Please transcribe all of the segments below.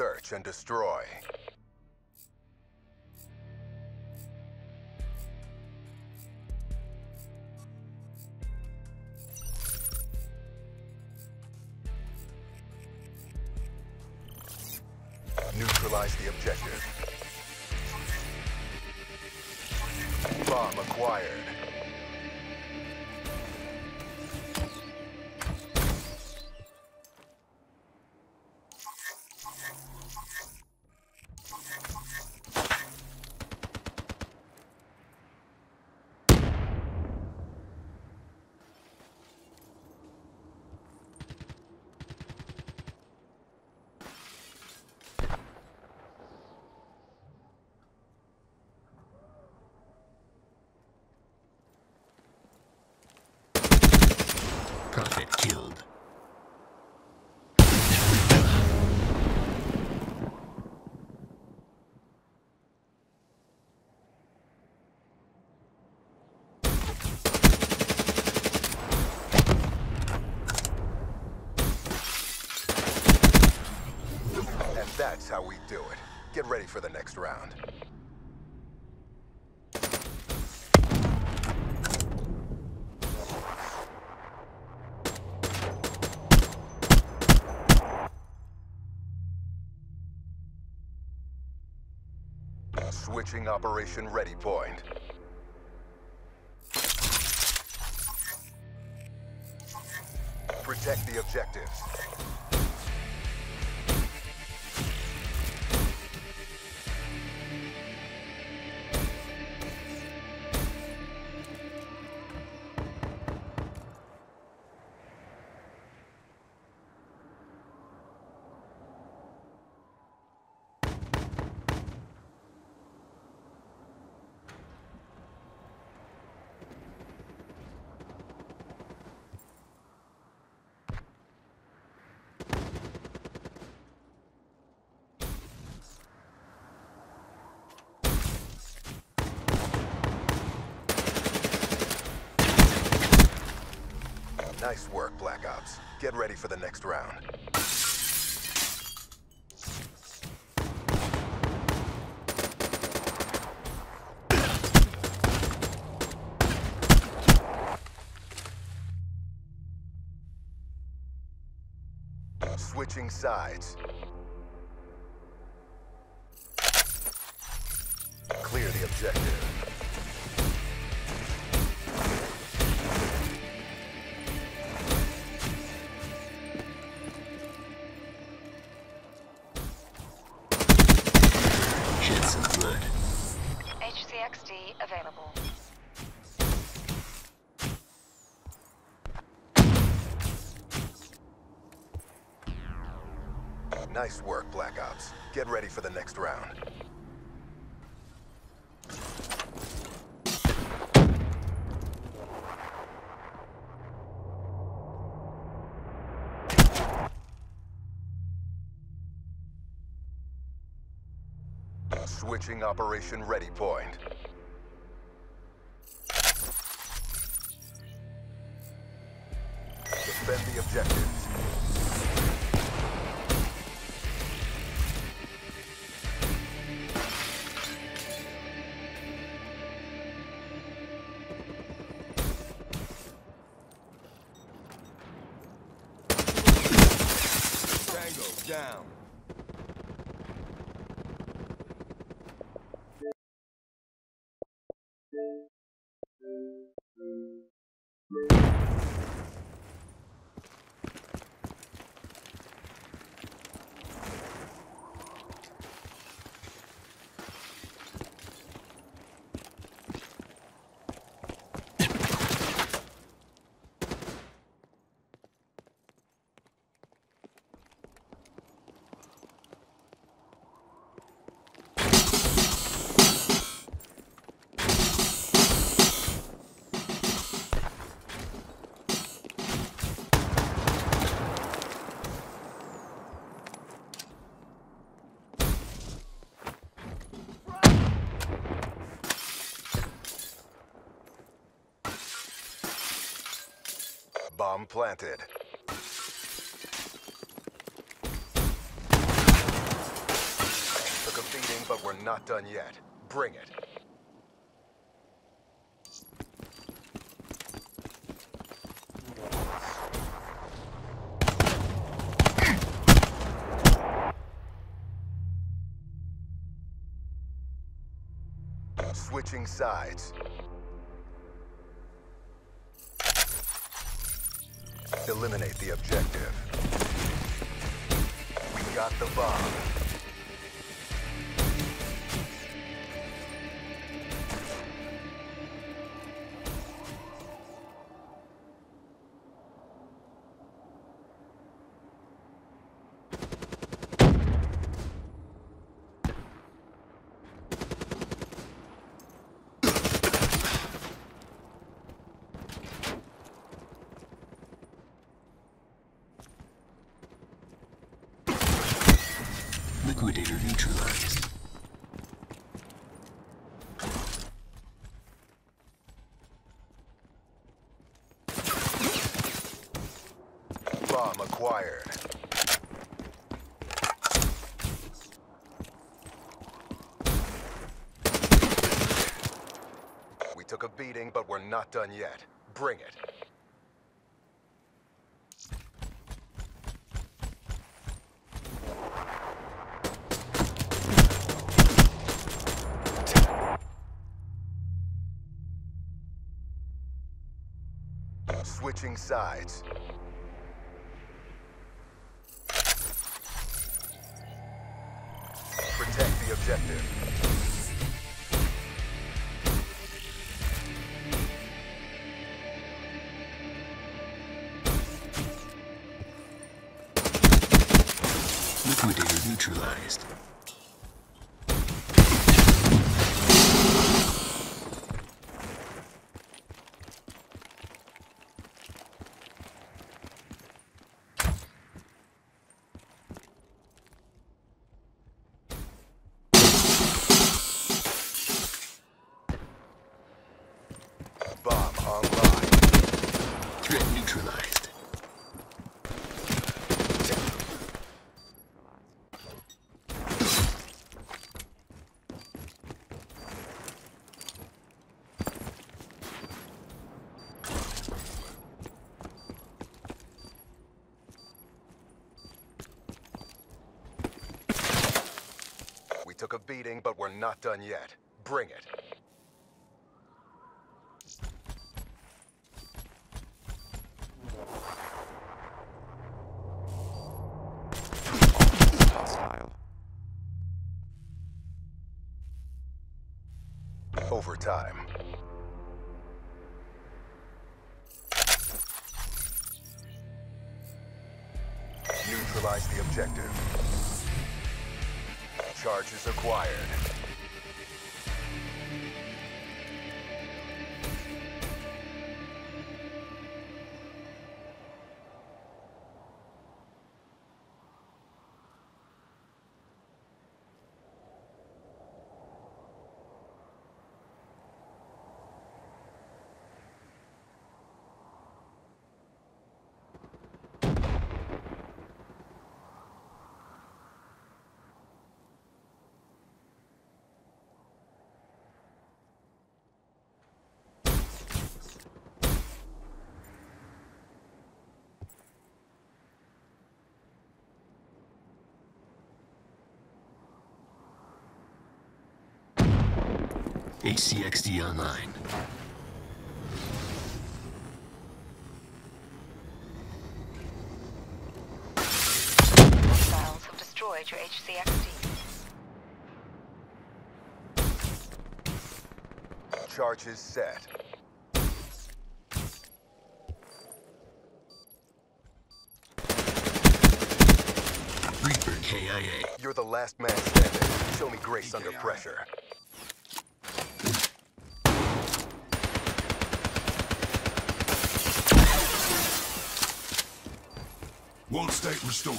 search and destroy. Neutralize the objective. Bomb acquired. Ready for the next round. Switching Operation Ready Point. Protect the objectives. For the next round. Switching sides. Clear the objective. Nice work, Black Ops. Get ready for the next round. Switching Operation Ready Point. down. Tango down. Bomb planted. we're not done yet. Bring it. Switching sides. Eliminate the objective. We got the bomb. Acquired. We took a beating, but we're not done yet. Bring it. Switching sides. Protect the objective. Took a beating, but we're not done yet. Bring it. Hostile. Overtime. Neutralize the objective. Charges acquired. HCXD online. Hostiles have destroyed your HCXD. Charges set. Reaper KIA. You're the last man standing. Show me grace under pressure. State restored.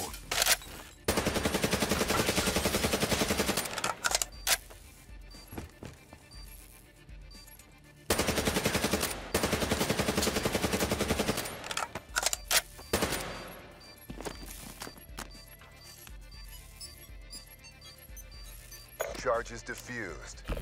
Charges defused.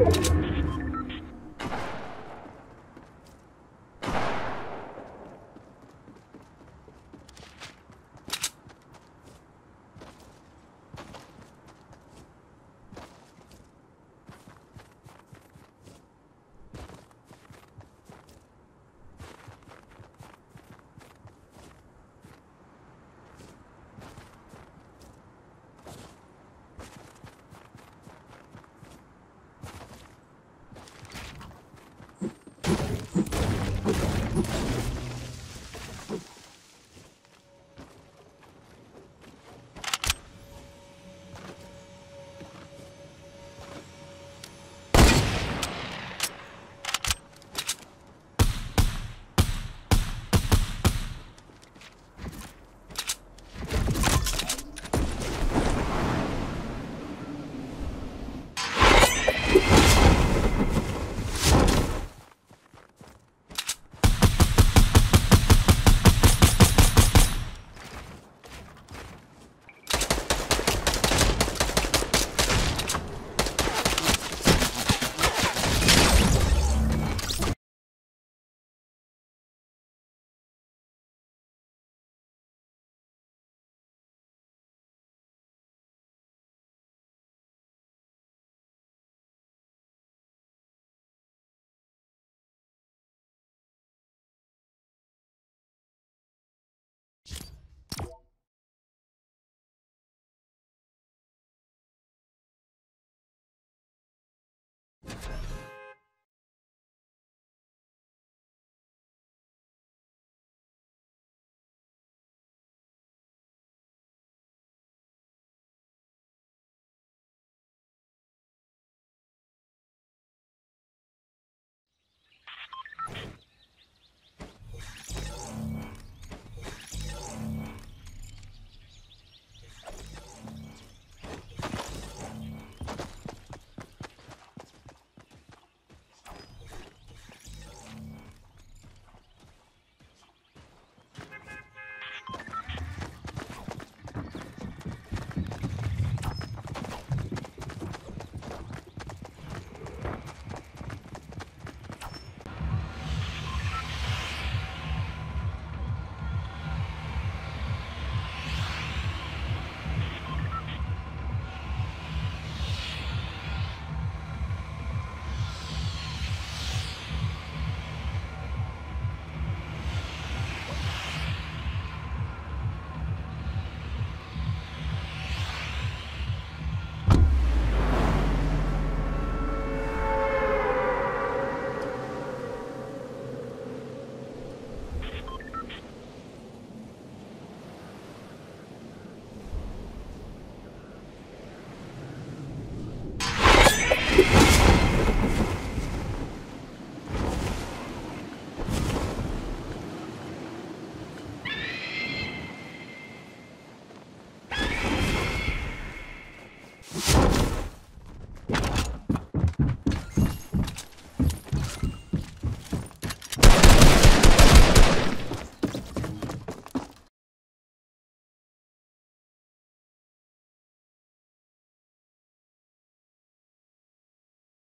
You